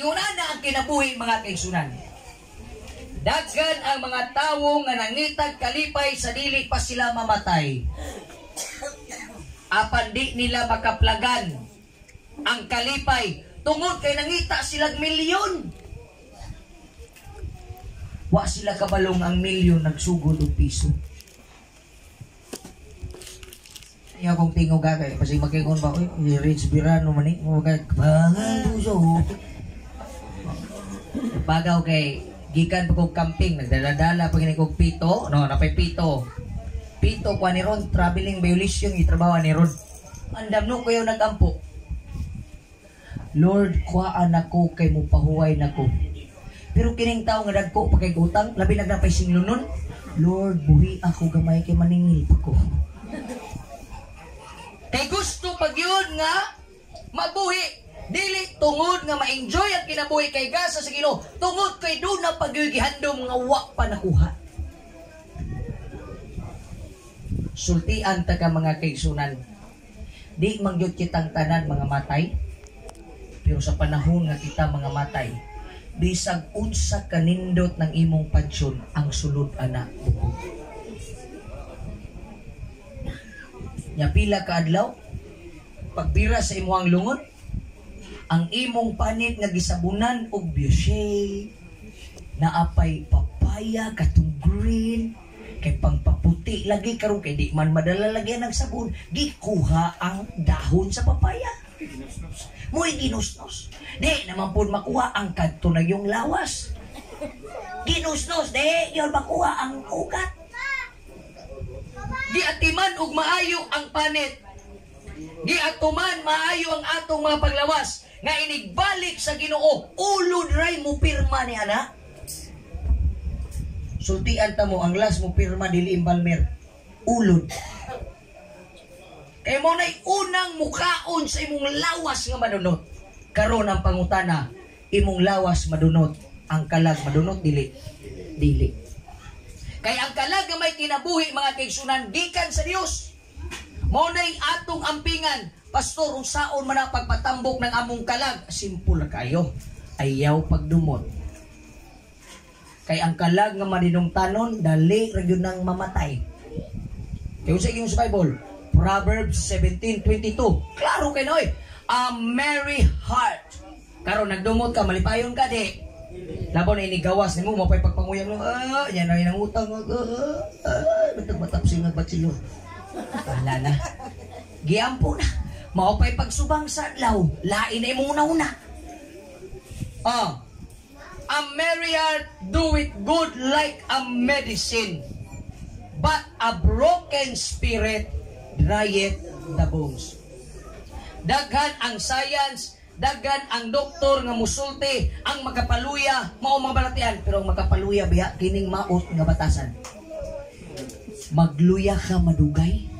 Inguna na ang kinabuhi mga kaigsunan. Daghan ang mga tawo nga nangitag kalipay sa dili pa sila mamatay. Apan di nila makaplagan ang kalipay tungod kay nangita silang milyon. Wa sila kabalong ang milyon nagsugod og piso. Iya kong tingog gagay kasi magkikon ba ko Rich Birano man ni mo kay bangal puso. Pagaw kay gikan pa kog camping nagdala-dala pag ni kog pito no napay pito. Pito kwa ni Ron traveling violation gitrabaho ni Ron. Andam no kayo nagampo. Lord, kuhaan ako kay mo pahuway nako. Pero kining tao nga dagko pa kay utang, labi nagnapay singlunon. Lord, buhi ako gamay kay maningil pa ko. Kay gusto pag yun nga mabuhi dili tungod nga ma-enjoy ang kinabuhi kay gasa sa Ginoo tungod kay do na pagyugihandom nga wa pa nakuha. Sultian ta ka mga kaigsunan. Di mangyod kitang tanan mga matay. Pero sa panahon nga kita mga matay, bisag unsa kanindot ng imong pansyon ang sulod ana buko. Nya pila ka adlaw pagbira sa imong lungon ang imong panit nga gisabunan og biyoshe naapay papaya katong green kay pangpaputi lagi karon kay di man madala lagi ng sabon gikuha ang dahon sa papaya Muy ginusnos. Di naman po makuha ang kadto na yung lawas. Ginusnos, di yun makuha ang ugat. Di atiman og maayo ang panit. Di atuman maayo ang atong mga paglawas. Nga inigbalik sa ginoo, ulod ray mo pirma ni ana. Sultian ta mo ang last mo pirma dili imbalmer. Ulod. Kay mo na'y unang mukaon sa imong lawas nga madunot. Karon ang pangutana, imong lawas madunot, ang kalag madunot dili. Dili. Kay ang kalag nga may kinabuhi mga kaigsunan gikan sa Dios. Mo na'y atong ampingan, pastor unsaon man ang pagpatambok ng among kalag, simple kayo. Ayaw pagdumot. Kay ang kalag nga maninungtanon, dali ra gyud nang mamatay. Kaya sa yung sa Bible, Proverbs 17.22. Klaro kay Noy. A merry heart. Karon nagdumot ka, malipayon ka di. Labo na inigawas ni mo, mapay pagpanguyang mo, ah, yan na yung utang, ah, ah, batag matapsing ang batsilo. Wala na. Giampo na. Maupay pagsubang sa adlaw, lain ay muna una. Ah, a merry heart doeth good like a medicine, but a broken spirit dryeth the bones. Daghan ang science, daghan ang doktor nga musulti, ang makapaluya, mao mabalatian, pero ang makapaluya biya kining maot nga batasan. Magluya ka madugay.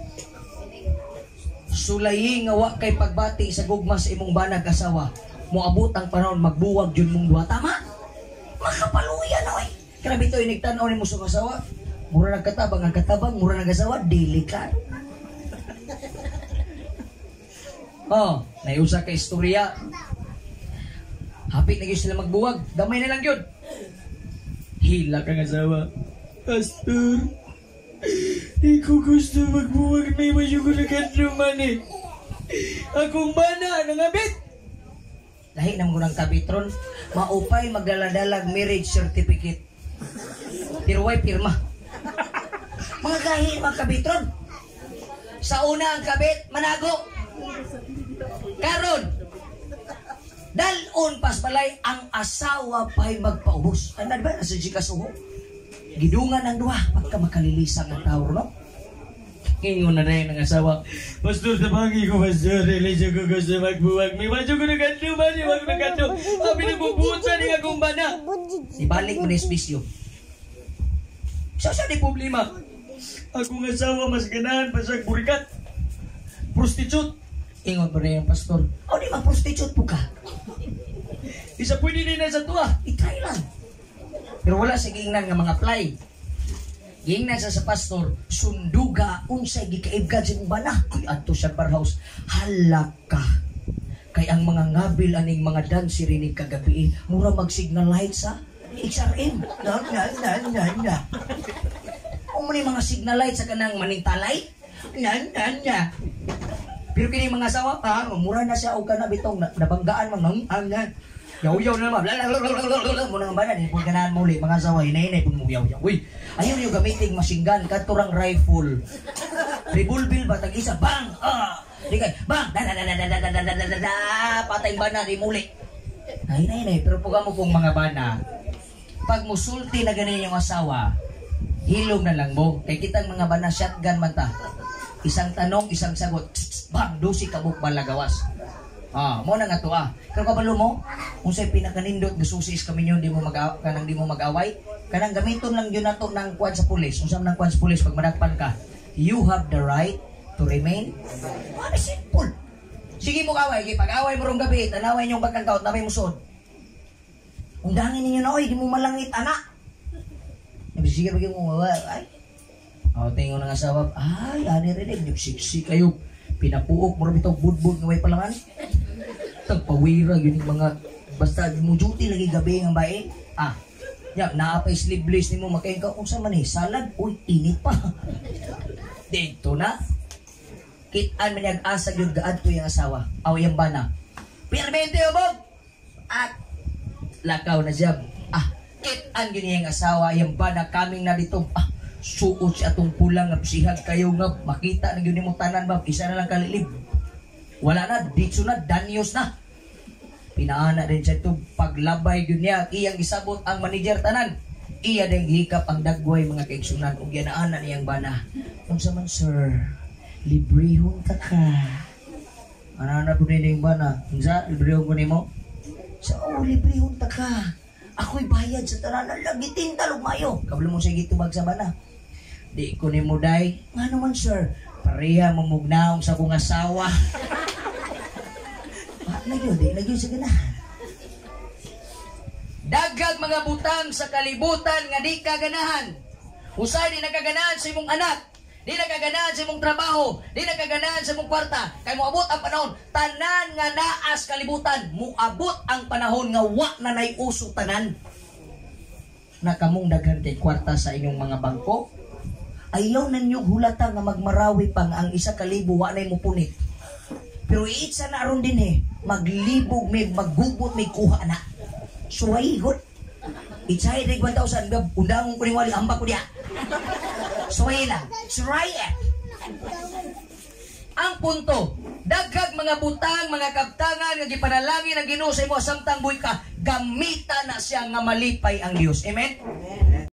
Sulayi nga wa kay pagbati sa gugma sa imong banag asawa. Moabot ang panahon magbuwag jud mong duha tama. Makapaluya na oy. Grabe to inigtanaw ni mo sa asawa. Mura nagkatabang ang katabang, mura nagasawa, delikado. Oh, naiusa ka istorya. Hapit na gyud sila magbuwag. Gamay na lang yun. Hila kang asawa. Pastor, di ko gusto magbuwag. May masyugo na kanluman eh. Akong bana, nangabit. Lahi naman ko ng kabitron. Maupay magdaladalag marriage certificate. Pero why pirma? Mga gahi, mga kabitron. Sa una ang kabit, manago. Karon, dalon pas balay ang asawa pa'y magpaubos. Ano ba? Nasa kasuho? Gidungan ang duha pagka makalilisang ang tao, no? Ngayon na rin ang asawa. Pastor, tabagi ko, Pastor. Siya ko gusto magbuwag. May madyo ko na kanto ba? Di wag na kanto. Sabi na bubusa ni akong bana. Ibalik mo na espesyo. Sa sa di problema. Akong asawa mas ganahan pa sa burikat. Prostitute. Ingon pa rin yung pastor. O di mag-prostitute po ka. Isa pwede din na sa tuwa. I-try lang. Pero wala sa gingnan nga mga apply. Gingnan sa sa pastor, sunduga, unsay gikaibgad sa imong bana. Kuy adto sa bar house. Halaka. Kay ang mga ngabil aning mga dancer rinig kagabi, mura mag-signal light sa XRM. Na, na, na, na, na. Kung mo ni mga signal light sa kanang manintalay, na, na, na. Pero kini mga asawa, ah, mura na siya o ka na bitong na- nabanggaan mga ang yan. Yaw-yaw na naman. Muna nga ba na, pag ganahan mo ulit, mga asawa, hinay-hinay pag mo yaw-yaw. Uy, ayaw yung gamiting machine gun, katurang rifle. Revolver ba, tag isa, bang! Ah! Di kay, bang! Da, da, da, da, da, da, da, da, da, da, patay ba na, di muli. Ay, nay, nay, pero pag mo pong mga bana, pag musulti na ganyan yung asawa, hilom na lang mo. Kay kitang mga bana, shotgun man ta. Isang tanong, isang sagot. Bang! Dusi kabuk balagawas. Ah, mo na nga to ah. Pero kabalo mo, kung sa'y pinakanindot, gasusis kami yun, di mo mag kanang di mo mag-away, kanang gamiton lang yun nato ng kwan sa pulis. Kung saan ng kwan sa pulis, pag madagpan ka, you have the right to remain. Ano simple. Sige mo kaway, kay pag-away mo rong gabi, tanaway niyong pagkangkaot na may musod. Undangin ninyo na, oy, di mo malangit, anak. Sige, bigyan mo, ay, o, tingin ng asawa, ay, ani rin eh, siksi kayo. Pinapuok, mo rin itong budbud ng may palangan. Tagpawira, yun yung mga, basta mo duty lagi gabi ng bae. Ah, ya, naapay sleeveless ni mo, makain ka, kung sa man eh, salad, uy, init pa. Dito na. Kitaan man nag-asag yung gaad ko yung asawa. Aw yung bana. Pirmente o Bob! At lakaw na siya. Ah, kitaan yun yung asawa, yung bana kaming na dito. Ah, suot si atong pulang nga sihag kayo nga makita na yun mo tanan ba isa na lang kalilib wala na ditso na danyos na pinaana din siya ito paglabay yun niya. Iyang isabot ang manager tanan. Iya din hikap ang dagway mga kaigsunan. Ug yanaanan niyang bana. Unsa man sir librehon ka ana na po yung bana? Unsa librehon ko nimo? Sa oh librehon ta ka. Ako'y bayad sa tanan. Lagi tintalog mayo kablo mo sige tubag sa bana. Di ko ni muday nga naman sir pareha mo mugnaong sa kong asawa Nagyo di nagyo sa ganahan Daghag mga butang sa kalibutan nga di kaganahan. Usay di nakaganahan sa imong anak. Di nakaganahan sa imong trabaho. Di nakaganahan sa imong kwarta. Kay moabot ang panahon. Tanan nga naas kalibutan. Muabot ang panahon nga wa na nay uso tanan. Nakamong daghan kay kwarta sa inyong mga bangko. Ayaw na niyo hulata nga magmarawi pang ang isa kalibo wa na mo punit. Pero iitsa na aron din eh. Maglibog may maggubot may kuha na. Suwayhot. Itsay rig 1,000 gab undang ko ni wali ko diya. Suway lang. Suray eh. Ang punto, daghag mga butang, mga kaptangan nga gipanalangin ang Ginoo sa imo samtang buhay ka, gamita na siya nga malipay ang Dios. Amen.